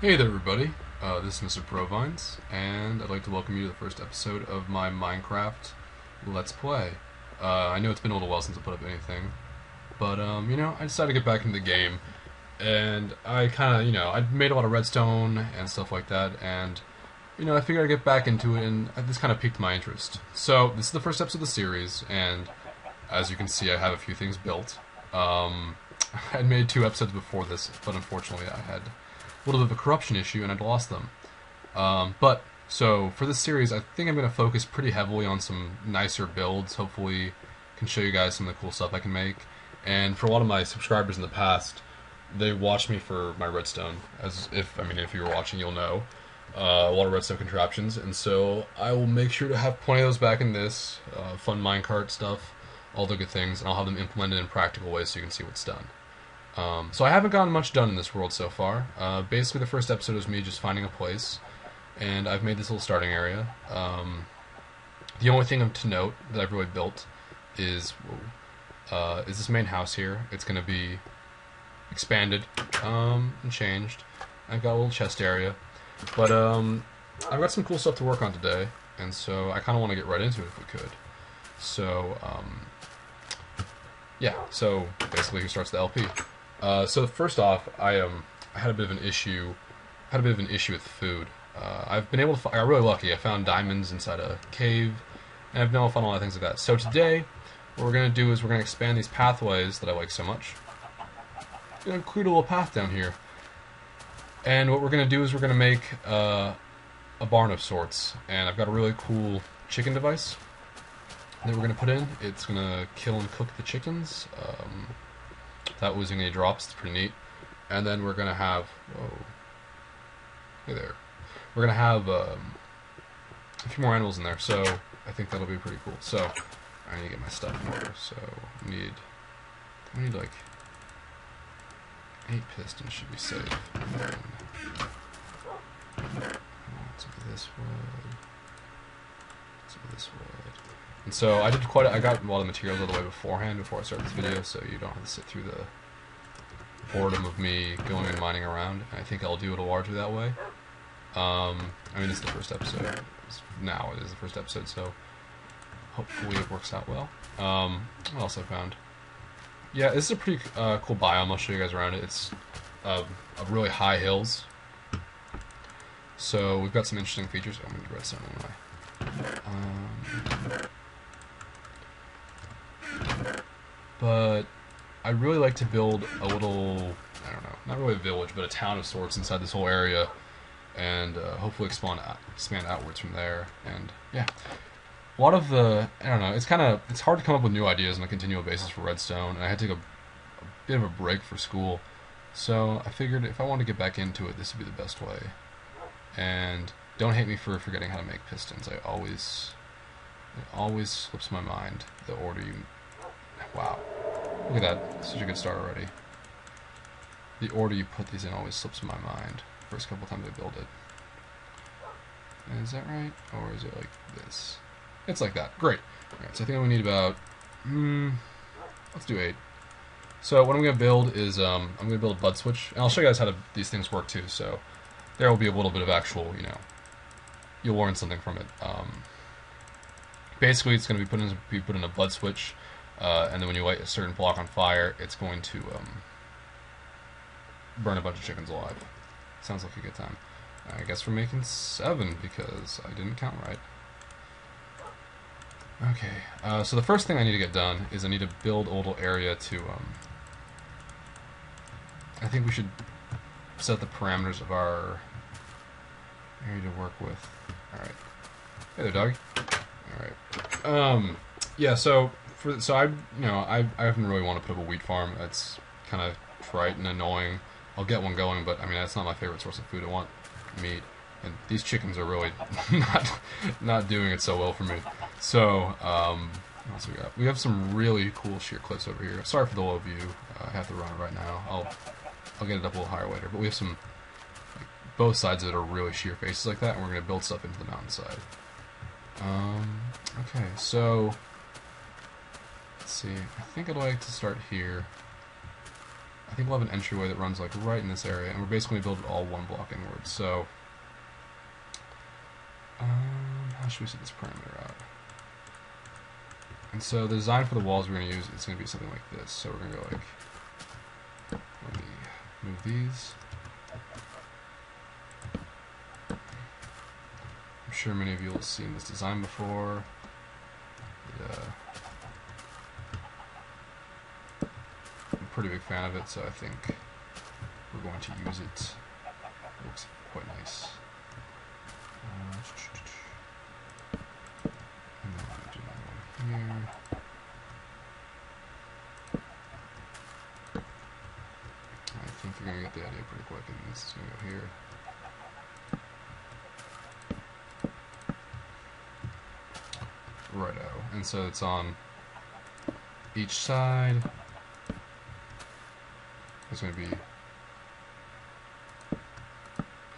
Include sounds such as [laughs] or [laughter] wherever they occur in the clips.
Hey there, everybody. Uh, this is Mr. Provines, and I'd like to welcome you to the first episode of my Minecraft Let's Play. Uh, I know it's been a little while since I put up anything, but um, you know, I decided to get back into the game, and I kind of, you know, I made a lot of redstone and stuff like that, and you know, I figured I'd get back into it, and this kind of piqued my interest. So this is the first episode of the series, and as you can see, I have a few things built. Um, [laughs] I had made two episodes before this, but unfortunately, I had little bit of a corruption issue, and I'd lost them. Um, but so for this series, I think I'm going to focus pretty heavily on some nicer builds. Hopefully, can show you guys some of the cool stuff I can make. And for a lot of my subscribers in the past, they watched me for my redstone. As if I mean, if you were watching, you'll know uh, a lot of redstone contraptions, and so I will make sure to have plenty of those back in this uh, fun minecart stuff, all the good things, and I'll have them implemented in practical ways so you can see what's done. Um, so I haven't gotten much done in this world so far. Uh, basically, the first episode was me just finding a place, and I've made this little starting area. Um, the only thing to note that I've really built is uh, is this main house here. It's going to be expanded um, and changed. I've got a little chest area, but um, I've got some cool stuff to work on today, and so I kind of want to get right into it if we could. So um, yeah, so basically, who starts the LP? Uh, so first off, I um I had a bit of an issue, had a bit of an issue with food. Uh, I've been able to. I got really lucky. I found diamonds inside a cave, and I've been able to find a lot of things like that. So today, what we're gonna do is we're gonna expand these pathways that I like so much. Include a little path down here, and what we're gonna do is we're gonna make uh, a barn of sorts. And I've got a really cool chicken device that we're gonna put in. It's gonna kill and cook the chickens. Um, without losing any drops. It's pretty neat. And then we're gonna have whoa, hey there. We're gonna have um, a few more animals in there, so I think that'll be pretty cool. So I need to get my stuff in order. So we need need like eight pistons should be safe. Some of this of this wood. And so I did quite. A, I got a lot of materials of the way beforehand before I started this video, so you don't have to sit through the boredom of me going and mining around. I think I'll do it largely that way. Um, I mean, is the first episode. Now it is the first episode, so hopefully it works out well. Um, what else I found? Yeah, this is a pretty uh, cool biome. I'll show you guys around it. It's uh, really high hills. So we've got some interesting features. I'm going to redstone anyway. But I really like to build a little, I don't know, not really a village, but a town of sorts inside this whole area, and uh, hopefully expand out, expand outwards from there. And yeah, a lot of the, I don't know, it's kind of it's hard to come up with new ideas on a continual basis for Redstone, and I had to take a, a bit of a break for school, so I figured if I want to get back into it, this would be the best way. And don't hate me for forgetting how to make pistons. I always, it always slips my mind the order you Wow. Look at that. Such a good start already. The order you put these in always slips my mind. First couple times I build it. Is that right? Or is it like this? It's like that. Great. Alright, so I think we need about... Hmm... Let's do eight. So what I'm going to build is... Um, I'm going to build a bud switch. And I'll show you guys how to, these things work too. So there will be a little bit of actual, you know... You'll learn something from it. Um, basically, it's going to be put in, be put in a bud switch. Uh, and then when you light a certain block on fire, it's going to um, burn a bunch of chickens alive. Sounds like a good time. I guess we're making seven because I didn't count right. Okay, uh, so the first thing I need to get done is I need to build a little area to, um, I think we should set the parameters of our area to work with. Alright. Hey there, dog. Alright. Um, yeah, so for so I you know I I haven't really want to put up a wheat farm. That's kind of trite and annoying. I'll get one going, but I mean that's not my favorite source of food. I want meat, and these chickens are really [laughs] not not doing it so well for me. So um, what else we got? We have some really cool sheer cliffs over here. Sorry for the low view. Uh, I have to run it right now. I'll I'll get it up a little higher later. But we have some like, both sides that are really sheer faces like that, and we're gonna build stuff into the mountainside. Um, okay, so Let's see. I think I'd like to start here. I think we'll have an entryway that runs like right in this area, and we're basically going to build it all one block inwards. So, um, how should we set this perimeter out? And so the design for the walls we're going to use is going to be something like this. So we're going to go like, let me move these. I'm sure many of you will have seen this design before. Yeah. I'm a pretty big fan of it, so I think we're going to use it. It looks quite nice. Uh, and then I'm do one here. I think you're going to get the idea pretty quick, and this is going to go here. Righto. And so it's on each side. It's going to be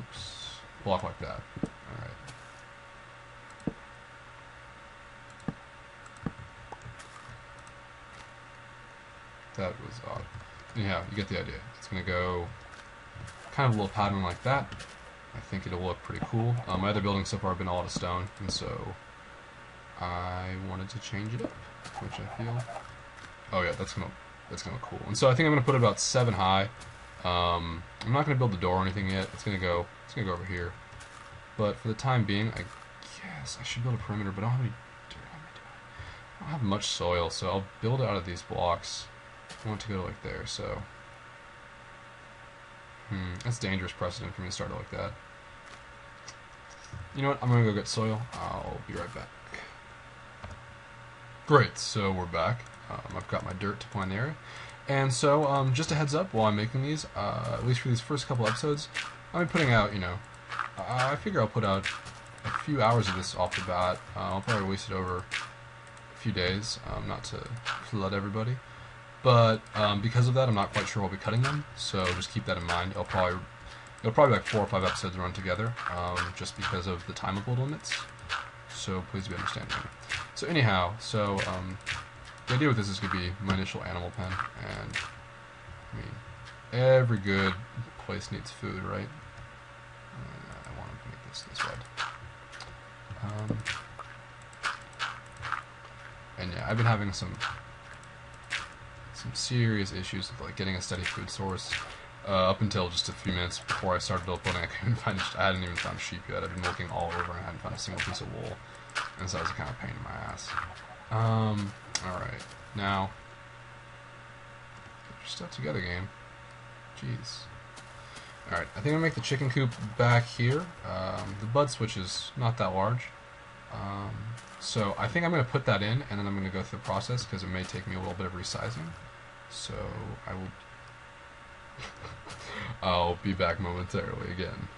oops, block like that. Alright. That was odd. Anyhow, you get the idea. It's going to go kind of a little pattern like that. I think it'll look pretty cool. Um, my other buildings so far have been all out of stone, and so I wanted to change it up, which I feel. Oh yeah, that's gonna that's kind of cool. And so I think I'm gonna put it about seven high. Um, I'm not gonna build the door or anything yet. It's gonna go it's gonna go over here. But for the time being, I guess I should build a perimeter, but I don't have any dirt I? Don't have much soil, so I'll build it out of these blocks. I want to go like there, so. Hmm, that's dangerous precedent for me to start it like that. You know what? I'm gonna go get soil. I'll be right back. Great, so we're back. Um, I've got my dirt to put in the area. And so, um, just a heads up while I'm making these, uh, at least for these first couple episodes, I'll be putting out, you know, I figure I'll put out a few hours of this off the bat. Uh, I'll probably waste it over a few days, um, not to flood everybody. But um, because of that, I'm not quite sure I'll be cutting them, so just keep that in mind. I'll probably, it'll probably be like four or five episodes run together, um, just because of the time upload limits. So please be understanding. So anyhow, so um, the idea with this is going to be my initial animal pen, and I mean, every good place needs food, right? Uh, I want to make this this red. Um, and yeah, I've been having some some serious issues with like getting a steady food source. Uh, up until just a few minutes before I started uploading, I couldn't find. I hadn't even found sheep yet. I've been looking all over and I hadn't found a single piece of wool, and so that was a kind of pain in my ass. Um, all right, now get your stuff together, game. Jeez. All right, I think I'll make the chicken coop back here. Um, the bud switch is not that large, um, so I think I'm going to put that in, and then I'm going to go through the process because it may take me a little bit of resizing. So I will [laughs] I'll be back momentarily again.